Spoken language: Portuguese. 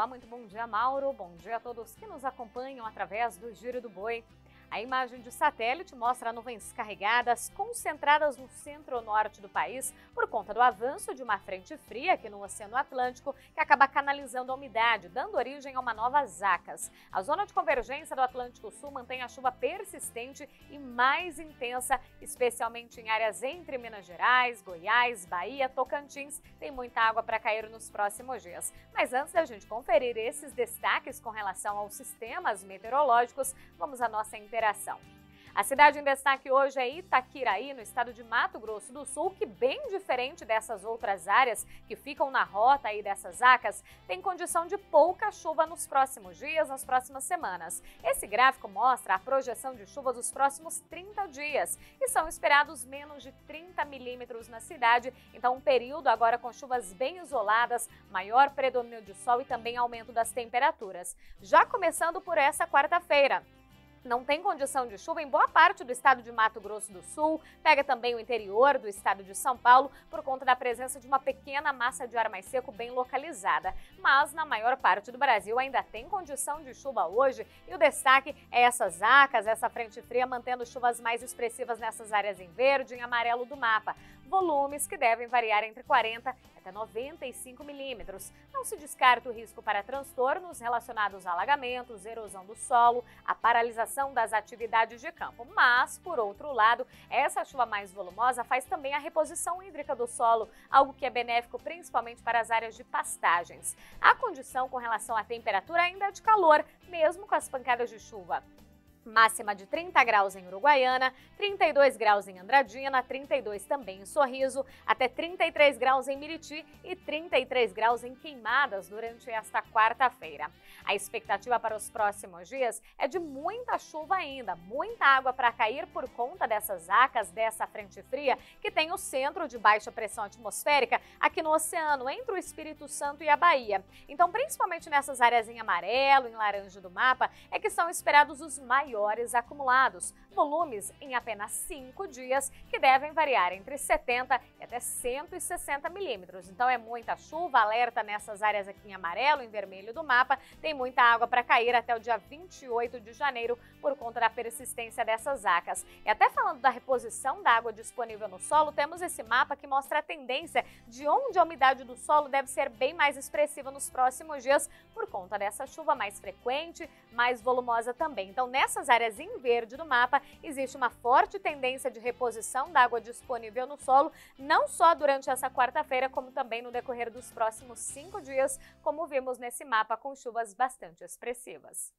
Olá, muito bom dia, Mauro. Bom dia a todos que nos acompanham através do Giro do Boi. A imagem de satélite mostra nuvens carregadas concentradas no centro-norte do país por conta do avanço de uma frente fria aqui no Oceano Atlântico que acaba canalizando a umidade, dando origem a uma nova zacas. A zona de convergência do Atlântico Sul mantém a chuva persistente e mais intensa, especialmente em áreas entre Minas Gerais, Goiás, Bahia, Tocantins. Tem muita água para cair nos próximos dias. Mas antes da gente conferir esses destaques com relação aos sistemas meteorológicos, vamos à nossa interação A cidade em destaque hoje é Itaquiraí, no estado de Mato Grosso do Sul, que bem diferente dessas outras áreas que ficam na rota aí dessas acas, tem condição de pouca chuva nos próximos dias, nas próximas semanas. Esse gráfico mostra a projeção de chuva dos próximos 30 dias e são esperados menos de 30 milímetros na cidade, então um período agora com chuvas bem isoladas, maior predomínio de sol e também aumento das temperaturas. Já começando por essa quarta-feira. Não tem condição de chuva em boa parte do estado de Mato Grosso do Sul, pega também o interior do estado de São Paulo por conta da presença de uma pequena massa de ar mais seco bem localizada. Mas na maior parte do Brasil ainda tem condição de chuva hoje e o destaque é essas acas, essa frente fria mantendo chuvas mais expressivas nessas áreas em verde e em amarelo do mapa. Volumes que devem variar entre 40 até 95 milímetros. Não se descarta o risco para transtornos relacionados a alagamentos, erosão do solo, a paralisação das atividades de campo. Mas, por outro lado, essa chuva mais volumosa faz também a reposição hídrica do solo, algo que é benéfico principalmente para as áreas de pastagens. A condição com relação à temperatura ainda é de calor, mesmo com as pancadas de chuva máxima de 30 graus em Uruguaiana, 32 graus em Andradina, 32 também em Sorriso, até 33 graus em Miriti e 33 graus em Queimadas durante esta quarta-feira. A expectativa para os próximos dias é de muita chuva ainda, muita água para cair por conta dessas acas dessa frente fria que tem o centro de baixa pressão atmosférica aqui no oceano, entre o Espírito Santo e a Bahia. Então, principalmente nessas áreas em amarelo, em laranja do mapa, é que são esperados os maiores maiores acumulados, volumes em apenas 5 dias que devem variar entre 70 e até 160 milímetros. Então é muita chuva, alerta nessas áreas aqui em amarelo, em vermelho do mapa, tem muita água para cair até o dia 28 de janeiro por conta da persistência dessas acas. E até falando da reposição da água disponível no solo, temos esse mapa que mostra a tendência de onde a umidade do solo deve ser bem mais expressiva nos próximos dias por conta dessa chuva mais frequente, mais volumosa também. Então nessas áreas em verde do mapa, existe uma forte tendência de reposição da água disponível no solo, não só durante essa quarta-feira, como também no decorrer dos próximos cinco dias, como vimos nesse mapa com chuvas bastante expressivas.